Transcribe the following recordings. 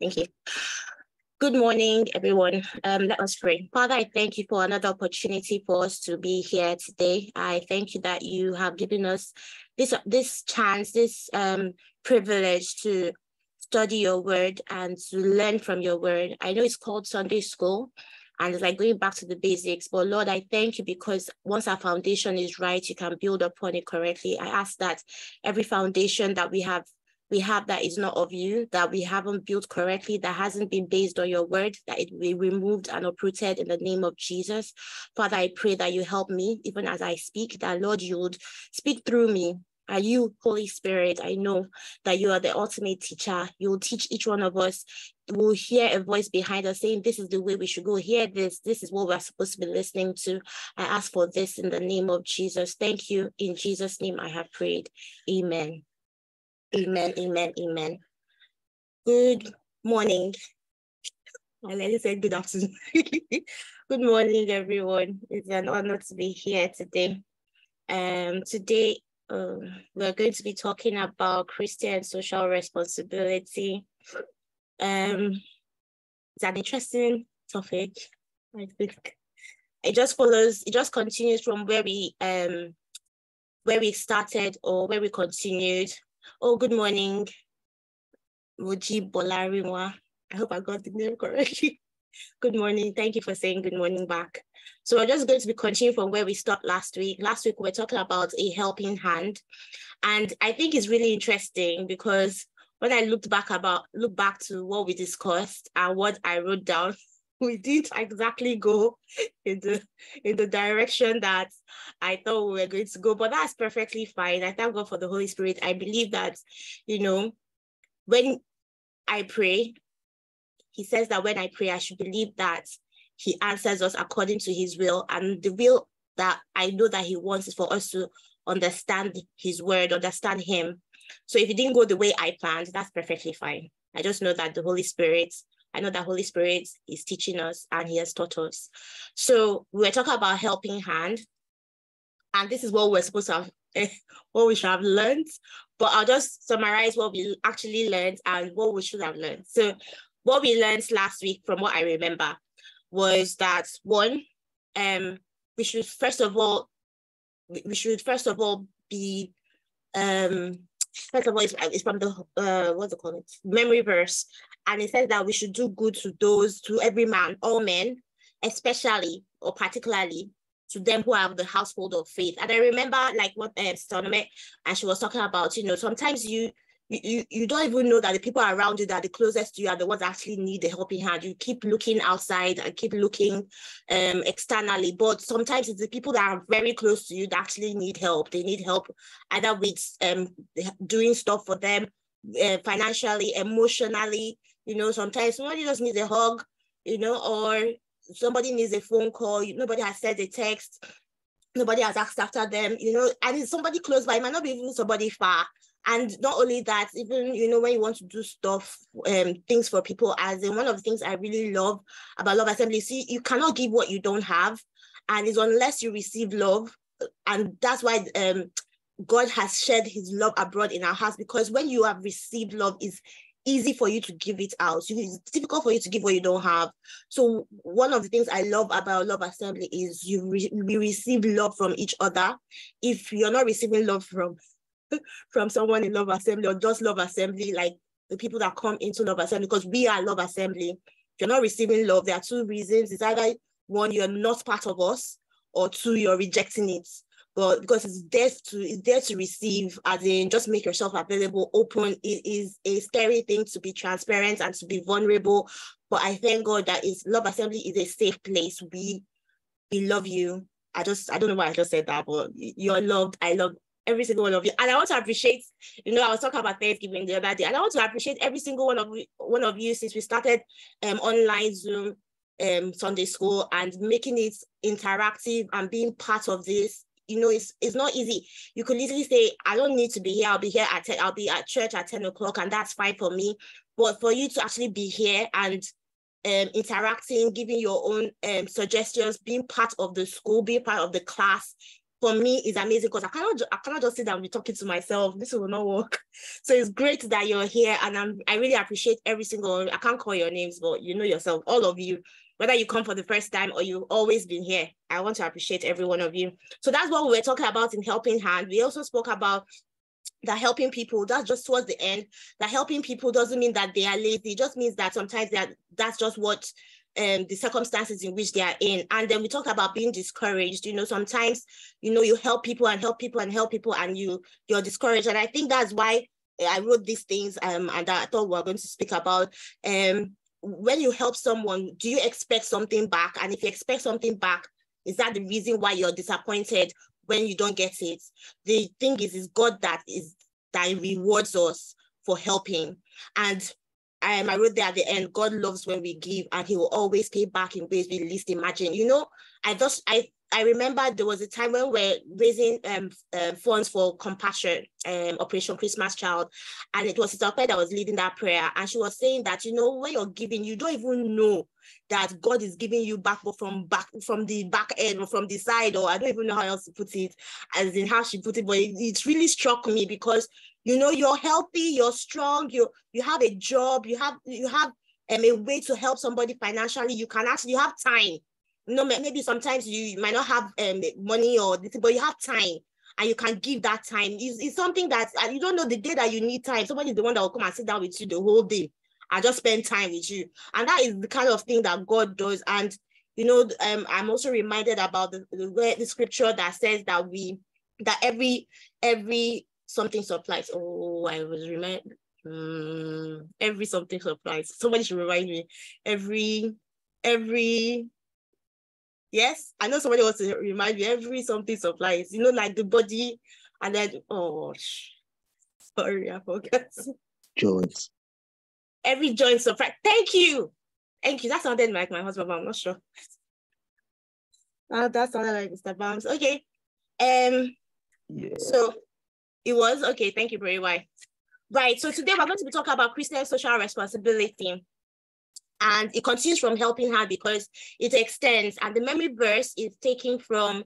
Thank you. Good morning, everyone. Um, let us pray. Father, I thank you for another opportunity for us to be here today. I thank you that you have given us this, this chance, this um, privilege to study your word and to learn from your word. I know it's called Sunday school, and it's like going back to the basics. But Lord, I thank you because once our foundation is right, you can build upon it correctly. I ask that every foundation that we have we have that is not of you, that we haven't built correctly, that hasn't been based on your word, that it be removed and uprooted in the name of Jesus. Father, I pray that you help me even as I speak, that Lord, you would speak through me, are you, Holy Spirit? I know that you are the ultimate teacher. You will teach each one of us. We'll hear a voice behind us saying, This is the way we should go. Hear this. This is what we're supposed to be listening to. I ask for this in the name of Jesus. Thank you. In Jesus' name, I have prayed. Amen. Amen. Amen. Amen. Good morning. I let say good afternoon. good morning, everyone. It's an honor to be here today. Um, today um, we're going to be talking about Christian social responsibility. Um, it's an interesting topic, I think. It just follows, it just continues from where we um where we started or where we continued. Oh, good morning, Moji Bolariwa. I hope I got the name correctly. good morning. Thank you for saying good morning back. So we're just going to be continuing from where we stopped last week. Last week, we are talking about a helping hand. And I think it's really interesting because when I looked back about look back to what we discussed and what I wrote down, we didn't exactly go in the in the direction that I thought we were going to go, but that's perfectly fine. I thank God for the Holy Spirit. I believe that, you know, when I pray, he says that when I pray, I should believe that he answers us according to his will. And the will that I know that he wants is for us to understand his word, understand him. So if it didn't go the way I planned, that's perfectly fine. I just know that the Holy Spirit, I know that Holy Spirit is teaching us and he has taught us. So we were talking about helping hand. And this is what we're supposed to have, what we should have learned. But I'll just summarize what we actually learned and what we should have learned. So what we learned last week, from what I remember, was that one, um, we should first of all, we should first of all be, um, first of all, it's, from the uh, what's it called? Memory verse, and it says that we should do good to those, to every man, all men, especially or particularly to them who have the household of faith. And I remember like what uh, Stonome, and she was talking about, you know, sometimes you you, you don't even know that the people around you that are the closest to you are the ones that actually need the helping hand. You keep looking outside and keep looking um, externally, but sometimes it's the people that are very close to you that actually need help. They need help either with um, doing stuff for them uh, financially, emotionally. You know, sometimes somebody just needs a hug, you know, or somebody needs a phone call. Nobody has sent a text. Nobody has asked after them, you know, and it's somebody close by, it might not be even somebody far and not only that even you know when you want to do stuff um things for people as in one of the things i really love about love assembly see you cannot give what you don't have and it's unless you receive love and that's why um god has shed his love abroad in our hearts because when you have received love is easy for you to give it out. It's difficult for you to give what you don't have. So one of the things I love about Love Assembly is you we receive love from each other. If you're not receiving love from from someone in Love Assembly or just Love Assembly, like the people that come into Love Assembly, because we are Love Assembly. If you're not receiving love, there are two reasons. It's either one, you're not part of us, or two, you're rejecting it. But because it's there to it's there to receive, as in just make yourself available, open. It is a scary thing to be transparent and to be vulnerable. But I thank God that is Love Assembly is a safe place. We we love you. I just I don't know why I just said that, but you're loved. I love every single one of you. And I want to appreciate, you know, I was talking about Thanksgiving the other day, and I want to appreciate every single one of you, one of you since we started um, online Zoom um, Sunday school and making it interactive and being part of this. You know, it's it's not easy. You could easily say, I don't need to be here. I'll be here at 10, I'll be at church at 10 o'clock, and that's fine for me. But for you to actually be here and um, interacting, giving your own um, suggestions, being part of the school, being part of the class, for me is amazing because I cannot I cannot just sit down and be talking to myself. This will not work. So it's great that you're here, and I'm I really appreciate every single. I can't call your names, but you know yourself, all of you. Whether you come for the first time or you've always been here, I want to appreciate every one of you. So that's what we were talking about in Helping Hand. We also spoke about that helping people that's just towards the end that helping people doesn't mean that they are lazy it just means that sometimes that that's just what um, the circumstances in which they are in. And then we talk about being discouraged. You know, sometimes, you know, you help people and help people and help people and you, you're discouraged. And I think that's why I wrote these things um, and I thought we are going to speak about. Um, when you help someone, do you expect something back? And if you expect something back, is that the reason why you're disappointed when you don't get it? The thing is, is God that is that rewards us for helping. And um, I wrote there at the end, God loves when we give and he will always pay back in ways we least imagine. You know, I just, I, I remember there was a time when we're raising um, uh, funds for compassion, um, Operation Christmas Child, and it was a Sister that was leading that prayer. And she was saying that, you know, when you're giving, you don't even know that God is giving you back, from back from the back end or from the side, or I don't even know how else to put it, as in how she put it, but it, it really struck me because you know you're healthy you're strong you you have a job you have you have um, a way to help somebody financially. You can actually you have time. You know maybe sometimes you might not have um, money or this, but you have time and you can give that time. It's, it's something that you don't know the day that you need time. Somebody's the one that will come and sit down with you the whole day and just spend time with you and that is the kind of thing that god does and you know um, i'm also reminded about the, the, the scripture that says that we that every every something supplies. Oh, I was remind um, every something supplies. Somebody should remind me. Every every yes, I know somebody wants to remind me. Every something supplies. You know, like the body, and then oh, sorry, I forgot. Joints. Every joint supply. Thank you, thank you. That sounded like my husband, but I'm not sure. Uh, that sounded like Mr. Bams. Okay. Um. Yeah. So it was? Okay, thank you, very White. Right, so today we're going to be talking about Christian social responsibility. And it continues from helping her because it extends. And the memory verse is taken from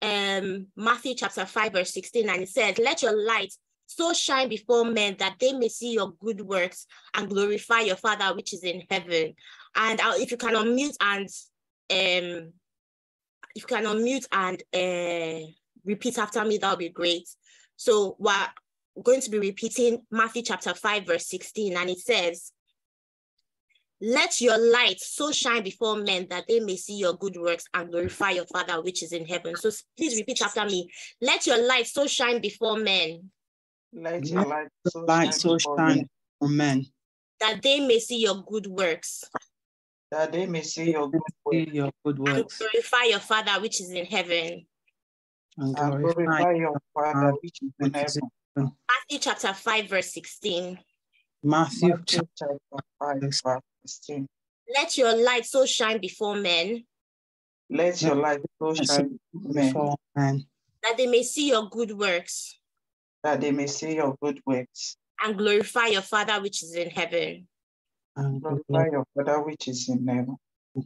um, Matthew chapter 5, verse 16. And it says, Let your light so shine before men that they may see your good works and glorify your Father which is in heaven. And uh, if you can unmute and um, if you can unmute and uh, repeat after me, that would be great. So we're going to be repeating Matthew chapter 5, verse 16, and it says, Let your light so shine before men that they may see your good works and glorify your Father which is in heaven. So please repeat after me. Let your light so shine before men. Let your light so, light so shine before men. That they may see your good works. That they may see your good works. Your good works. And glorify your Father which is in heaven and glorify your Father which is in heaven. Matthew chapter 5, verse 16. Matthew, Matthew chapter 5, verse 16. Let your light so shine before men. Let your light so shine before men. That they may see your good works. That they may see your good works. And glorify your Father which is in heaven. And glorify your Father which is in heaven.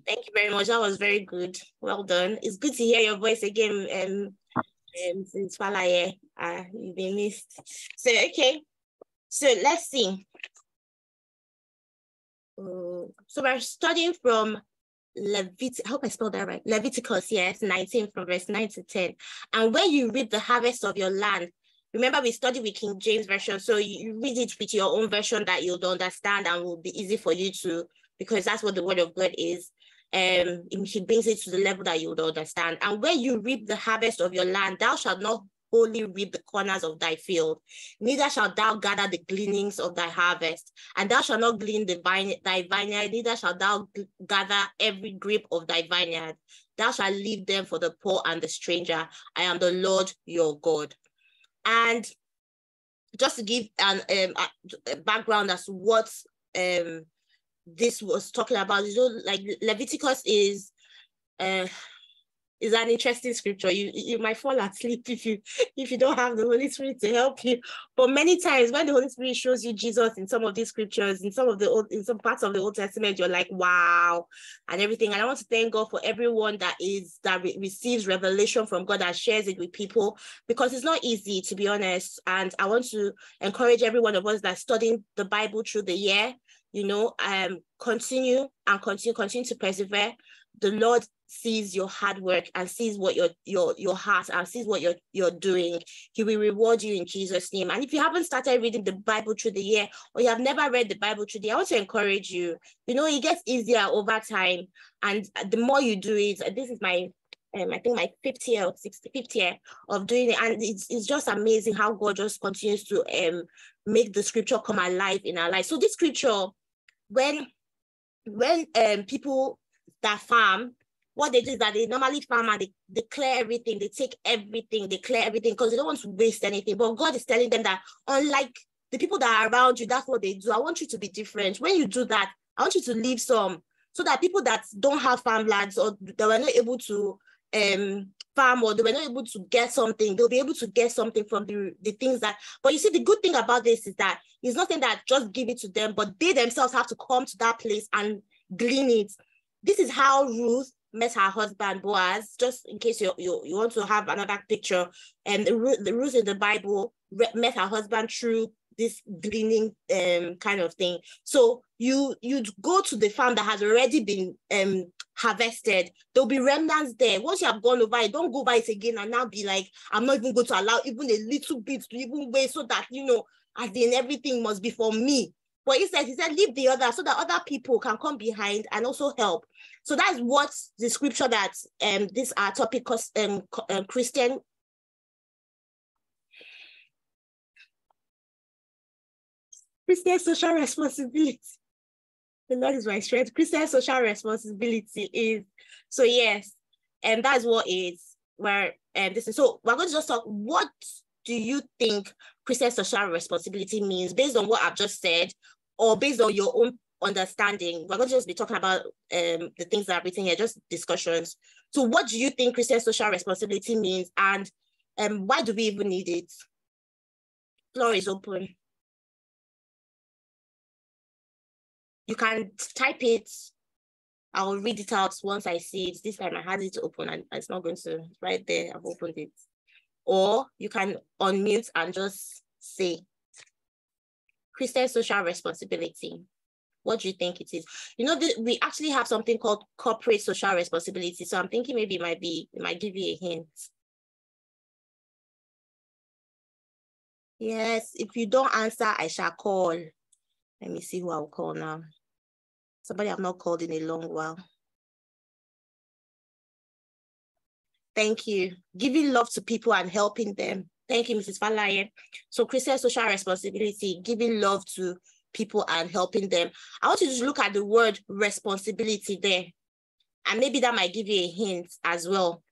Thank you very much. That was very good. Well done. It's good to hear your voice again, um, um, since Falaye. Uh, you've been missed. So, okay. So let's see. Uh, so we're studying from Leviticus, I hope I spelled that right. Leviticus, yes, 19 from verse 9 to 10. And when you reap the harvest of your land, remember we studied with King James Version, so you read it with your own version that you'll understand and will be easy for you to because that's what the word of God is. Um, he brings it to the level that you would understand. And where you reap the harvest of your land, thou shalt not wholly reap the corners of thy field, neither shalt thou gather the gleanings of thy harvest, and thou shalt not glean the vine, thy vineyard, neither shalt thou gather every grape of thy vineyard. Thou shalt leave them for the poor and the stranger. I am the Lord your God. And just to give an um, a background as to what um, this was talking about. You know, like Leviticus is uh, is an interesting scripture. You you might fall asleep if you if you don't have the Holy Spirit to help you. But many times when the Holy Spirit shows you Jesus in some of these scriptures, in some of the old in some parts of the Old Testament, you're like, wow, and everything. And I want to thank God for everyone that is that re- receives revelation from God and shares it with people because it's not easy to be honest. And I want to encourage every one of us that's studying the Bible through the year, you know, um, continue and continue, continue to persevere. The Lord sees your hard work and sees what your your your heart and sees what you're you're doing he will reward you in jesus name and if you haven't started reading the bible through the year or you have never read the bible through the year i want to encourage you you know it gets easier over time and the more you do it this is my um, I think my fifth year or sixth, fifth year of doing it. And it's, it's just amazing how God just continues to um, make the scripture come alive in our life. So this scripture, when when um, people that farm, what they do is that they normally farm and they, clear everything, they take everything, declare everything because they don't want to waste anything. But God is telling them that unlike the people that are around you, that's what they do. I want you to be different. When you do that, I want you to leave some so that people that don't have farmlands or they were not able to um farm or they were not able to get something, they'll be able to get something from the, the things that, but you see, the good thing about this is that it's nothing that just give it to them, but they themselves have to come to that place and glean it. This is how Ruth met her husband Boaz, just in case you, you, you want to have another picture. And the, the Ruth in the Bible met her husband through this gleaning um, kind of thing. So you you'd go to the farm that has already been um, harvested. There'll be remnants there. Once you have gone over it, don't go by it again and now be like, I'm not even going to allow even a little bit to even waste so that, you know, as in everything must be for me. But he said, he said, leave the other so that other people can come behind and also help. So that's what the scripture that um this our topic um, um Christian Christian social responsibility. The Lord is my strength. Christian social responsibility is so yes, and that's what is where and um, this is so we're going to just talk what do you think Christian social responsibility means based on what I've just said, or based on your own understanding? We're going to just be talking about um, the things that are written here, just discussions. So, what do you think Christian social responsibility means, and um, why do we even need it? Floor is open. You can type it. I'll read it out once I see it. This time I had it open and it's not going to, right there, I've opened it. Or you can unmute and just say, Christian social responsibility. What do you think it is? You know, we actually have something called corporate social responsibility. So I'm thinking maybe it might be, it might give you a hint. Yes, if you don't answer, I shall call. Let me see who I'll call now. Somebody I've not called in a long while. Thank you. Giving love to people and helping them. Thank you, Mrs. Falaye. So Christian social responsibility, giving love to people and helping them. I want you to look at the word responsibility there. And maybe that might give you a hint as well.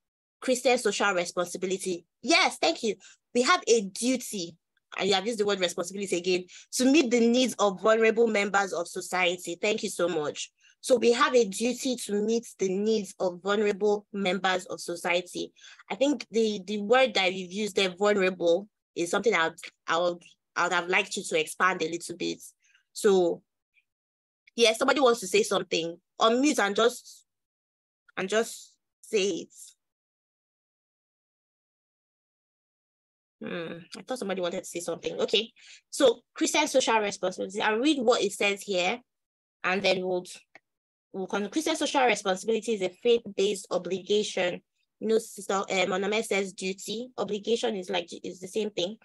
Christian social responsibility. Yes, thank you. We have a duty, and you have used the word responsibility again, to meet the needs of vulnerable members of society. Thank you so much. So we have a duty to meet the needs of vulnerable members of society. I think the, the word that you've used there, vulnerable, is something I would, I would, I would have liked you to expand a little bit. So yeah, somebody wants to say something, unmute and just and just say it. Hmm, I thought somebody wanted to say something. Okay, so Christian social responsibility. I'll read what it says here, and then we'll we'll Christian social responsibility is a faith-based obligation. You know, Sister um, Onome says duty. Obligation is like is the same thing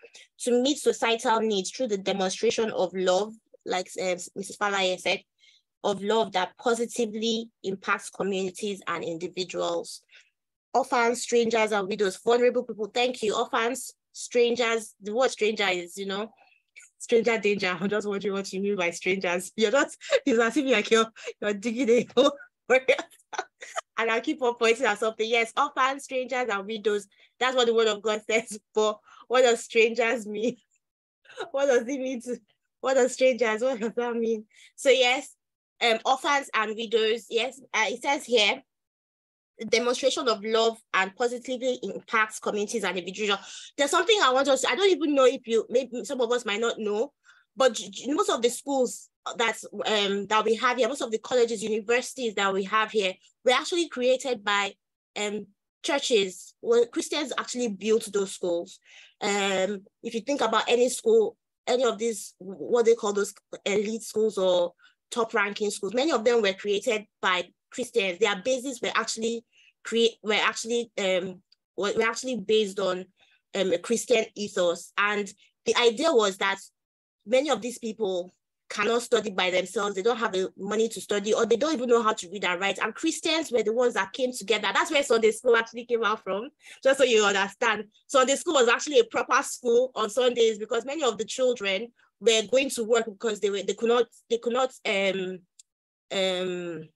to meet societal needs through the demonstration of love, like uh, Mrs. Falaye said, of love that positively impacts communities and individuals. Orphans, strangers, and widows, vulnerable people. Thank you. Orphans, strangers. The word stranger is, you know, stranger danger. I'm just wondering what you mean by strangers. You're not, it's as if like you're, you're digging a hole and I'll keep on pointing at something. Yes, orphans, strangers, and widows. That's what the word of God says. But what does strangers mean? what does it mean to what does strangers? What does that mean? So yes, um, orphans and widows. Yes, uh, it says here demonstration of love and positively impacts communities and individuals. There's something I want to say, I don't even know if you, maybe some of us might not know, but most of the schools that's um, that we have here, most of the colleges, universities that we have here, were actually created by um, churches. Well, Christians actually built those schools. Um, if you think about any school, any of these, what they call those elite schools or top ranking schools, many of them were created by Christians. Their bases were actually create were actually um were actually based on um, a Christian ethos. And the idea was that many of these people cannot study by themselves. They don't have the money to study, or they don't even know how to read and write. And Christians were the ones that came together. That's where Sunday school actually came out from, just so you understand. Sunday school was actually a proper school on Sundays because many of the children were going to work because they were they could not they could not um um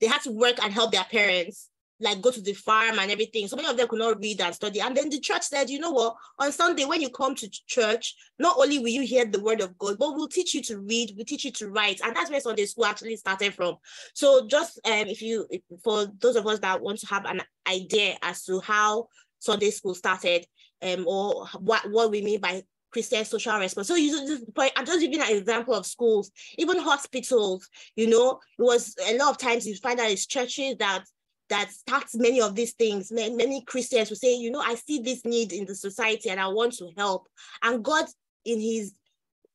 they had to work and help their parents like go to the farm and everything. So many of them could not read and study. And then the church said, you know what, on Sunday, when you come to church, not only will you hear the word of God, but we'll teach you to read, we'll teach you to write. And that's where Sunday school actually started from. So just um, if you, for those of us that want to have an idea as to how Sunday school started um, or what, what we mean by Christian social response. So you just point, I'm just giving an example of schools, even hospitals, you know, it was a lot of times you find that it's churches that that starts many of these things. Many, Christians will say, you know, I see this need in the society and I want to help. And God, in his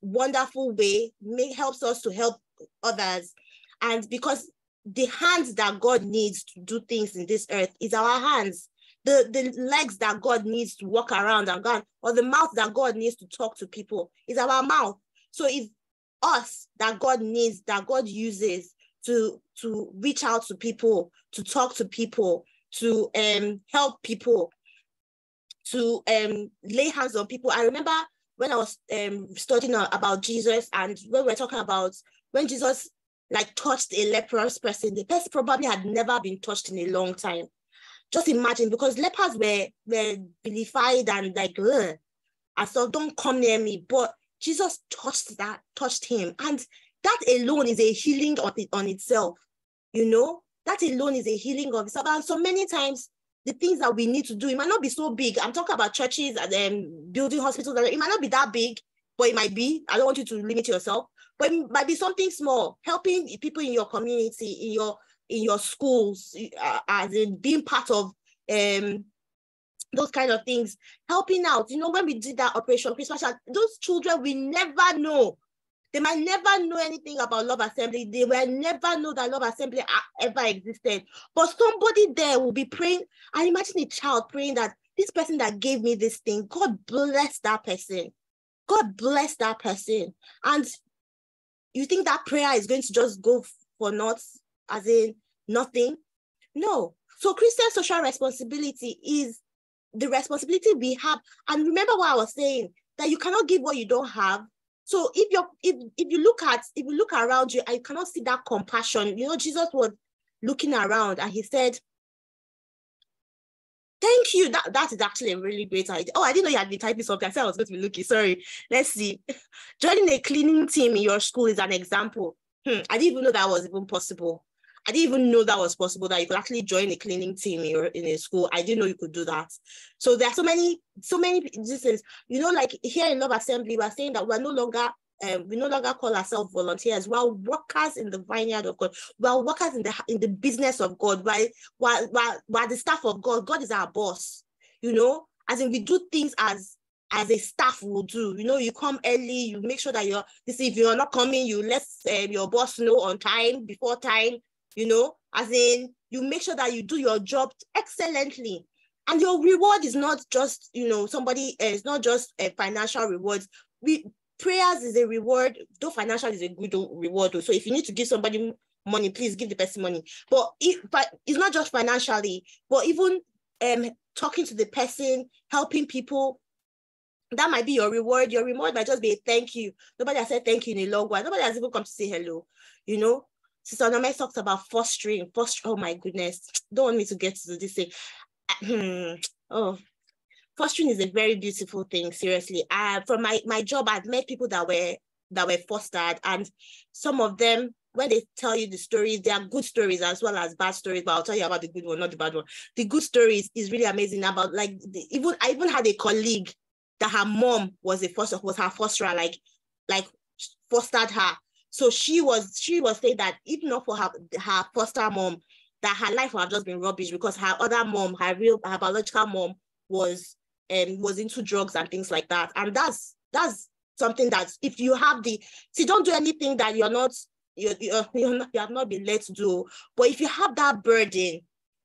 wonderful way, may, helps us to help others. And because the hands that God needs to do things in this earth is our hands. The, the legs that God needs to walk around and God, or the mouth that God needs to talk to people is our mouth. So it's us that God needs, that God uses to to reach out to people, to talk to people, to um, help people, to um, lay hands on people. I remember when I was um, studying about Jesus and when we we're talking about when Jesus like touched a leprous person, the person probably had never been touched in a long time. Just imagine because lepers were were vilified and like, Ugh. I thought, don't come near me. But Jesus touched that, touched him. And that alone is a healing on, it, on itself, you know? That alone is a healing of itself. And so many times, the things that we need to do, it might not be so big. I'm talking about churches and um, building hospitals. It might not be that big, but it might be. I don't want you to limit yourself, but it might be something small, helping people in your community, in your in your schools, uh, as in being part of um, those kind of things, helping out. You know, when we did that Operation Christmas, those children we never know they might never know anything about Love Assembly. They will never know that Love Assembly ever existed. But somebody there will be praying. I imagine a child praying that this person that gave me this thing, God bless that person. God bless that person. And you think that prayer is going to just go for naught, as in nothing? No. So Christian social responsibility is the responsibility we have. And remember what I was saying, that you cannot give what you don't have. So if you if if you look at if you look around you, I cannot see that compassion. You know, Jesus was looking around and he said, Thank you. That, that is actually a really great idea. Oh, I didn't know you had been typing something. I said I was going to be looking. Sorry. Let's see. Joining a cleaning team in your school is an example. Hmm, I didn't even know that was even possible. I didn't even know that was possible that you could actually join a cleaning team in, in a school. I didn't know you could do that. So there are so many, so many instances. You know, like here in Love Assembly, we're saying that we're no longer um, we no longer call ourselves volunteers. We're workers in the vineyard of God. We're workers in the in the business of God. While while while, while the staff of God, God is our boss. You know, as in we do things as as a staff will do. You know, you come early, you make sure that you're this if you're not coming, you let um, your boss know on time, before time, you know, as in you make sure that you do your job excellently. And your reward is not just, you know, somebody, uh, it's not just a financial reward. We prayers is a reward, though financial is a good reward. So if you need to give somebody money, please give the person money. But if but it's not just financially, but even um talking to the person, helping people, that might be your reward. Your reward might just be a thank you. Nobody has said thank you in a long while. Nobody has even come to say hello, you know. Sister Onome talks about fostering, foster. Oh my goodness, don't want me to get to this thing. Hmm. oh, fostering is a very beautiful thing. Seriously, uh, from my my job, I've met people that were that were fostered, and some of them when they tell you the stories, they are good stories as well as bad stories, but I'll tell you about the good one, not the bad one. The good stories is really amazing about like the, even I even had a colleague that her mom was a foster was her fosterer, like like fostered her. So she was she was saying that if not for her her foster mom, that her life would have just been rubbish because her other mom, her real her biological mom, was and um, was into drugs and things like that. And that's that's something that if you have the see, don't do anything that you're not you're not, you have not been let to do. But if you have that burden,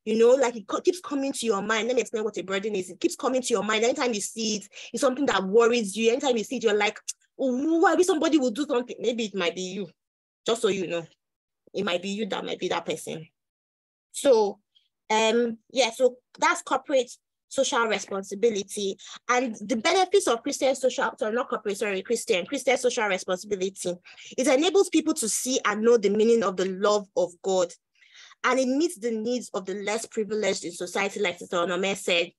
you know, like it keeps coming to your mind. Let me explain what a burden is. It keeps coming to your mind. Anytime you see it, it's something that worries you. Anytime you see it, you're like, why somebody will do something. Maybe it might be you, just so you know. It might be you that might be that person. So um, yeah, so that's corporate social responsibility and the benefits of Christian social, sorry, not corporate, sorry, Christian, Christian social responsibility. It enables people to see and know the meaning of the love of God. And it meets the needs of the less privileged in society, like Sister Onome said.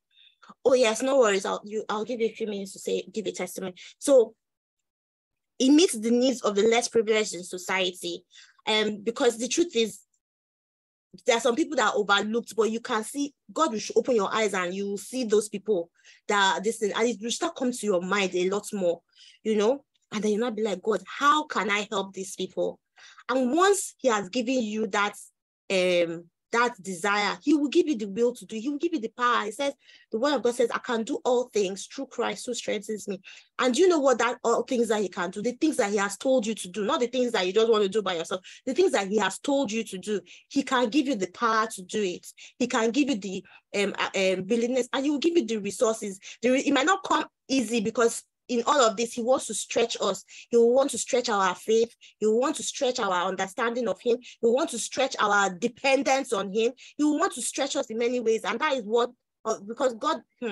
Oh yes, no worries. I'll you I'll give you a few minutes to say give a testimony. So it meets the needs of the less privileged in society. Um, because the truth is there are some people that are overlooked, but you can see God will open your eyes and you will see those people that this thing, and it will start come to your mind a lot more, you know. And then you not be like, God, how can I help these people? And once He has given you that um that desire, he will give you the will to do. He will give you the power. He says, the word of God says, I can do all things through Christ who strengthens me. And you know what that all things that he can do, the things that he has told you to do, not the things that you just want to do by yourself, the things that he has told you to do, he can give you the power to do it. He can give you the um, uh, um willingness and he will give you the resources. The, it might not come easy because in all of this, he wants to stretch us. He will want to stretch our faith. He will want to stretch our understanding of him. He will want to stretch our dependence on him. He will want to stretch us in many ways. And that is what, uh, because God, hmm,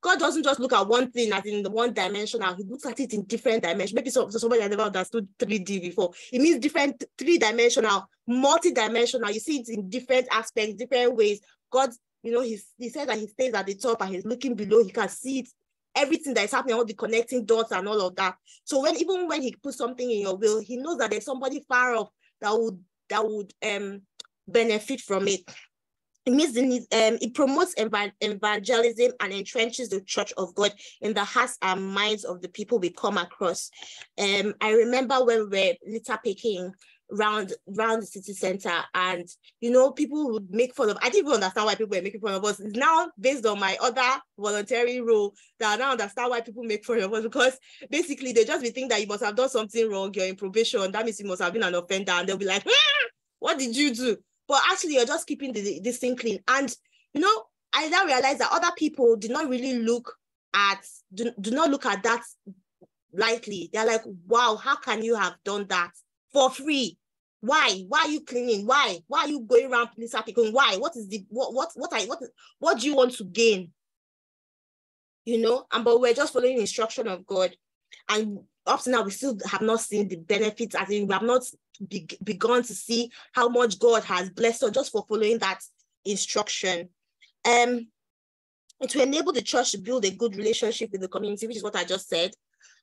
God doesn't just look at one thing as in the one dimensional. He looks at it in different dimensions. Maybe so, so somebody has never understood 3D before. It means different three dimensional, multi dimensional. You see it in different aspects, different ways. God, you know, he's, he said that he stays at the top and he's looking below. He can see it everything that is happening, all the connecting dots and all of that. So when even when he puts something in your will, he knows that there's somebody far off that would that would um benefit from it. It means the um, it promotes evangelism and entrenches the church of God in the hearts and minds of the people we come across. Um, I remember when we were litter picking, round round the city center and you know people would make fun of i didn't even understand why people were making fun of us. Now based on my other voluntary role that i now understand why people make fun of us because basically they just be think that you must have done something wrong you're in probation that means you must have been an offender. And they'll be like ah, what did you do? But actually you're just keeping the, this thing clean. And you know i now realize that other people did not really look at do, do not look at that lightly. They're like wow how can you have done that for free why? Why are you cleaning? Why? Why are you going around police application? Why? What is the what what what I what what do you want to gain? You know, and but we're just following instruction of God. And up to now, we still have not seen the benefits. I think we have not be, begun to see how much God has blessed us just for following that instruction. Um, to enable the church to build a good relationship with the community, which is what I just said,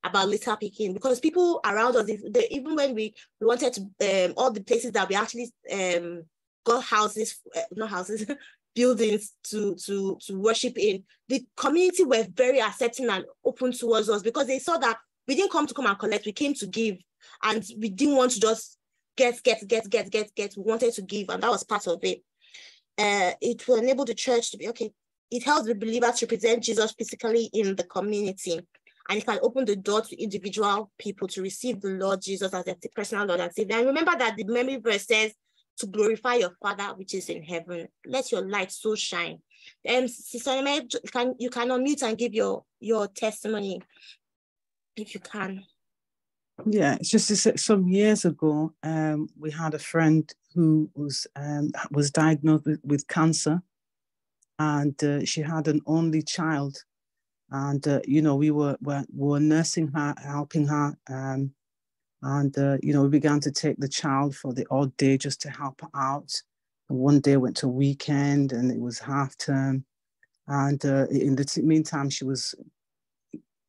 about litter picking because people around us, they, even when we wanted to, um, all the places that we actually um, got houses, uh, not houses, buildings to to to worship in, the community were very accepting and open towards us because they saw that we didn't come to come and collect, we came to give, and we didn't want to just get get get get get get. We wanted to give, and that was part of it. Uh, it will enable the church to be okay. It helps the believers to present Jesus physically in the community and it can open the door to individual people to receive the Lord Jesus as their personal Lord and Savior. And remember that the memory verse says, to glorify your Father which is in heaven. Let your light so shine. Um, Sister can you can unmute and give your your testimony if you can. Yeah, it's just some years ago, um, we had a friend who was um, was diagnosed with, with cancer, and uh, she had an only child, and uh, you know we were, were were nursing her, helping her, um, and uh, you know we began to take the child for the odd day just to help her out. And one day went to weekend, and it was half term, and uh, in the meantime she was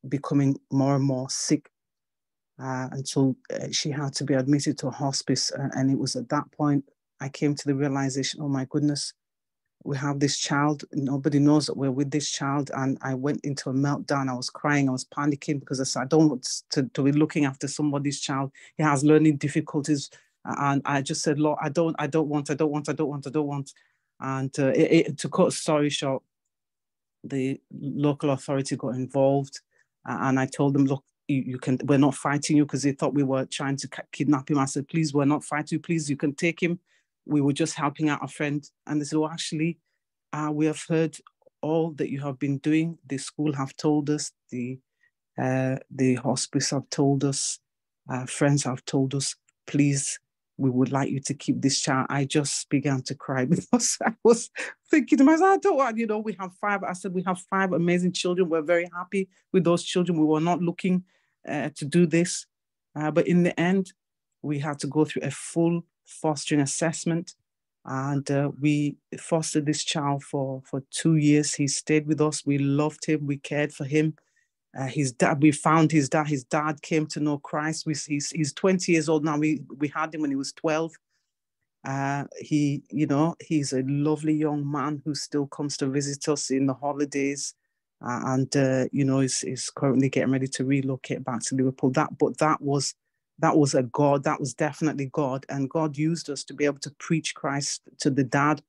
becoming more and more sick, uh, until uh, she had to be admitted to a hospice. Uh, and it was at that point I came to the realization, oh my goodness, we have this child. Nobody knows that we're with this child. And I went into a meltdown. I was crying. I was panicking because I said, I don't want to, to be looking after somebody's child. He has learning difficulties. And I just said, Lord, I don't, I don't want, I don't want, I don't want, I don't want. And uh, it, it, to cut story short, the local authority got involved. and I told them, look, you, you can, we're not fighting you because they thought we were trying to kidnap him. I said, please, we're not fighting you. Please, you can take him we were just helping out a friend and they said, well, actually, uh, we have heard all that you have been doing. The school have told us, the, uh, the hospice have told us, uh, friends have told us, please, we would like you to keep this child. I just began to cry because I was thinking to myself, I don't want, you know, we have five. I said, we have five amazing children. We're very happy with those children. We were not looking uh, to do this. Uh, but in the end, we had to go through a full fostering assessment. And uh, we fostered this child for, for two years. He stayed with us. We loved him. We cared for him. Uh, his dad, we found his dad. His dad came to know Christ. We, he's, he's 20 years old now. We, we had him when he was 12. Uh, he, you know, he's a lovely young man who still comes to visit us in the holidays. Uh, and, uh, you know, is, is currently getting ready to relocate back to Liverpool. That, but that was that was a God, that was definitely God. And God used us to be able to preach Christ to the dad,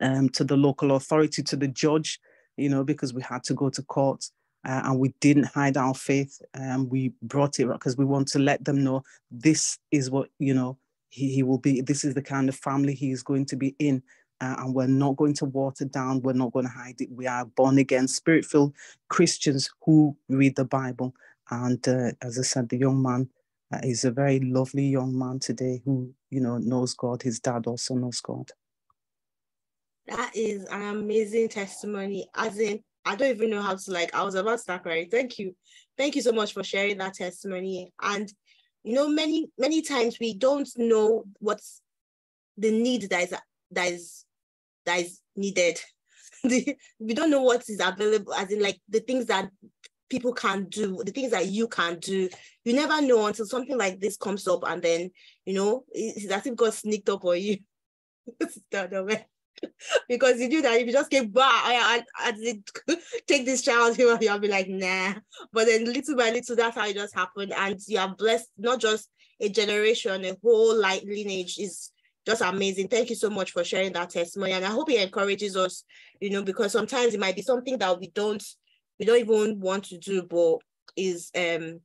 um, to the local authority, to the judge, you know, because we had to go to court. Uh, and we didn't hide our faith. Um, we brought it because we want to let them know this is what, you know, he, he will be, this is the kind of family he is going to be in. Uh, and we're not going to water down, we're not going to hide it. We are born again, spirit filled Christians who read the Bible. And uh, as I said, the young man uh, he's a very lovely young man today who, you know, knows God. His dad also knows God. That is an amazing testimony. As in, I don't even know how to like, I was about to start crying. Thank you. Thank you so much for sharing that testimony. And, you know, many, many times we don't know what's the need that is, that is, that is needed. we don't know what is available, as in like the things that people can do, the things that you can do. You never know until something like this comes up, and then you know it's as if God sneaked up on you. because you do that if you just came back and, and take this child, you'll be like, nah. But then little by little, that's how it just happened. And you are blessed, not just a generation, a whole like lineage is just amazing. Thank you so much for sharing that testimony. And I hope it encourages us, you know, because sometimes it might be something that we don't we don't even want to do, but is um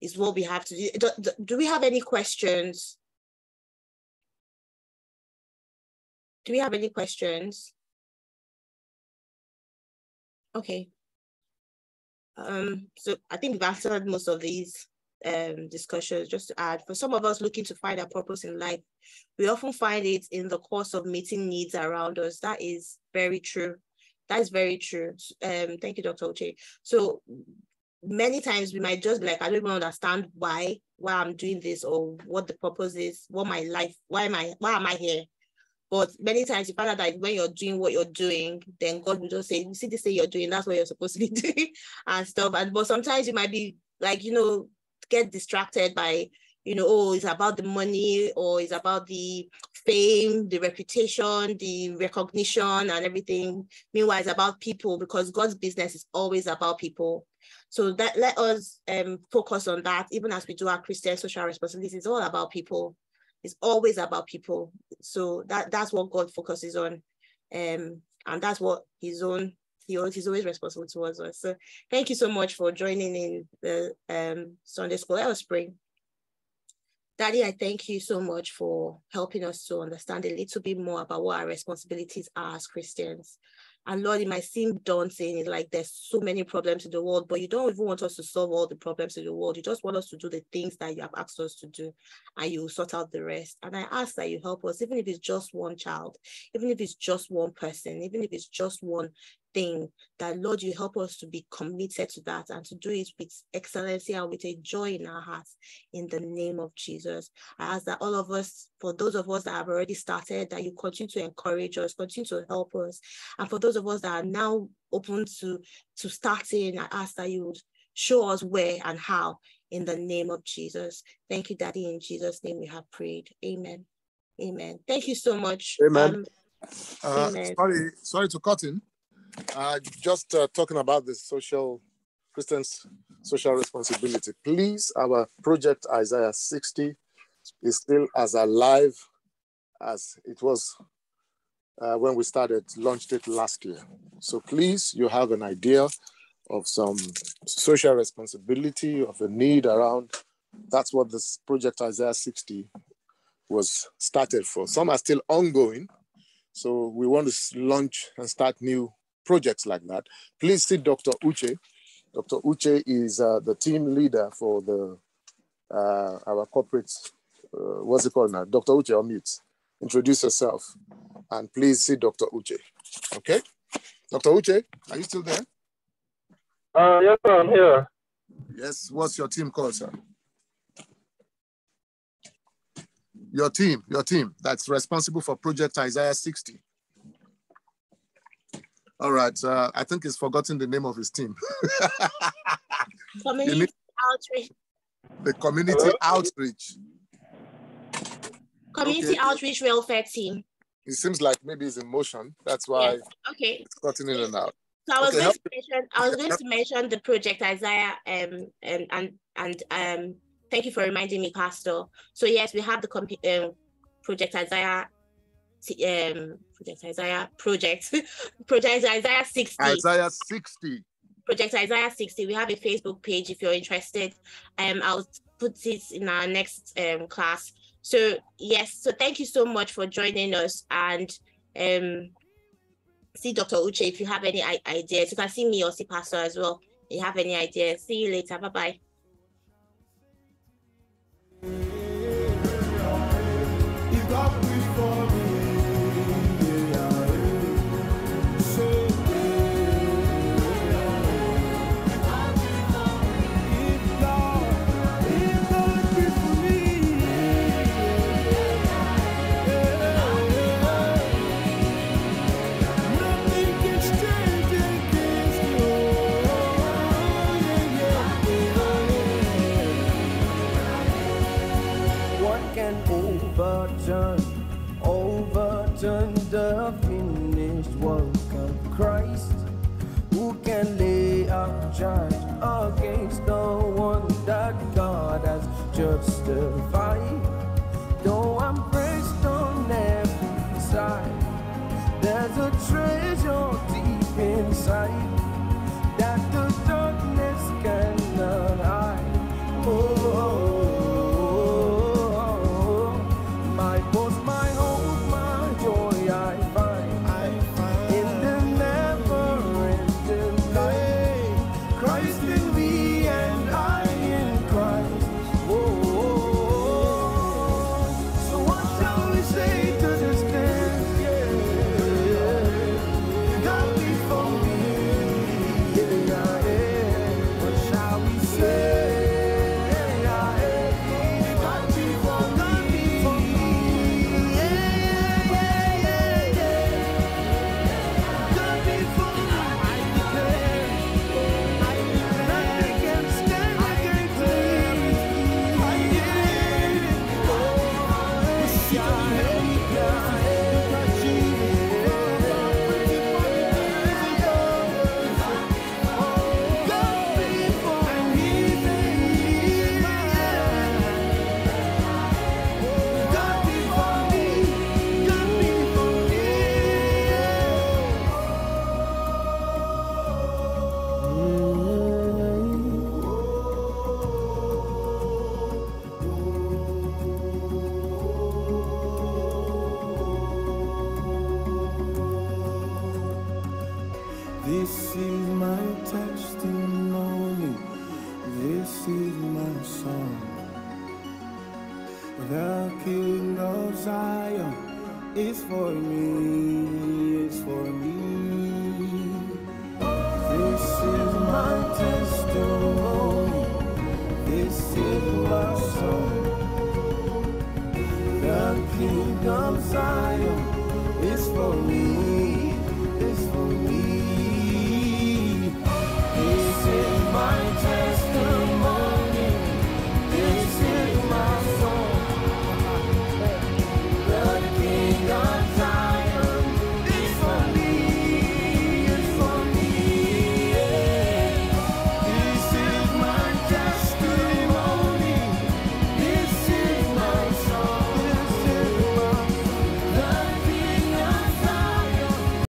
is what we have to do. Do, do we have any questions? Do we have any questions? Okay. Um, so I think we've answered most of these um, discussions. Just to add, for some of us looking to find a purpose in life, we often find it in the course of meeting needs around us. That is very true. That is very true. Um, thank you, Dr. Oche. So many times we might just be like, I don't even understand why, why I'm doing this or what the purpose is, what my life, why am I, why am I here? But many times you find out that when you're doing what you're doing, then God will just say, you see this thing you're doing, that's what you're supposed to be doing and stuff. And but sometimes you might be like, you know, get distracted by you know, oh, it's about the money or it's about the fame, the reputation, the recognition, and everything. Meanwhile, it's about people because God's business is always about people. So that let us um, focus on that, even as we do our Christian social responsibilities. It's all about people. It's always about people. So that that's what God focuses on, um, and that's what His own he always, he's always responsible towards us. So thank you so much for joining in the um, Sunday School. Let us pray. Daddy, I thank you so much for helping us to understand a little bit more about what our responsibilities are as Christians. And Lord, it might seem daunting. It's like there's so many problems in the world, but you don't even want us to solve all the problems in the world. You just want us to do the things that you have asked us to do, and you sort out the rest. And I ask that you help us, even if it's just one child, even if it's just one person, even if it's just one thing that Lord, you help us to be committed to that and to do it with excellency and with a joy in our hearts in the name of Jesus. I ask that all of us, for those of us that have already started, that you continue to encourage us, continue to help us. And for those of us that are now open to, to starting, I ask that you would show us where and how in the name of Jesus. Thank you, Daddy. In Jesus' name we have prayed. Amen. Amen. Thank you so much. Amen. Um, uh, Amen. Sorry, sorry to cut in. Uh, just uh, talking about the social Christians' social responsibility. Please, our project Isaiah 60 is still as alive as it was uh, when we started, launched it last year. So please, you have an idea of some social responsibility, of a need around. That's what this project Isaiah 60 was started for. Some are still ongoing. So we want to launch and start new projects like that. Please see Dr. Uche. Dr. Uche is uh, the team leader for the uh, our corporate, uh, what's it called now? Dr. Uche, on mute. Introduce yourself and please see Dr. Uche. Okay? Dr. Uche, are you still there? Uh, yes, I'm here. Yes, what's your team called, sir? Your team, your team that's responsible for Project Isaiah 60. All right, uh, I think he's forgotten the name of his team. community need, outreach. The community Hello? outreach. Community okay. outreach welfare team. It seems like maybe he's in motion. That's why yes. okay. it's cutting in and out. So I was okay, going to mention I was going to mention the project Isaiah um and and and um thank you for reminding me, Pastor. So yes, we have the comp- um, project Isaiah um project Isaiah project project Isaiah 60. Isaiah 60. Project Isaiah 60. We have a Facebook page if you're interested. Um I'll put this in our next um class. So yes, so thank you so much for joining us and um see Dr. Uche if you have any ideas. You can see me or see Pastor as well. If you have any ideas. See you later. Bye bye. Zion is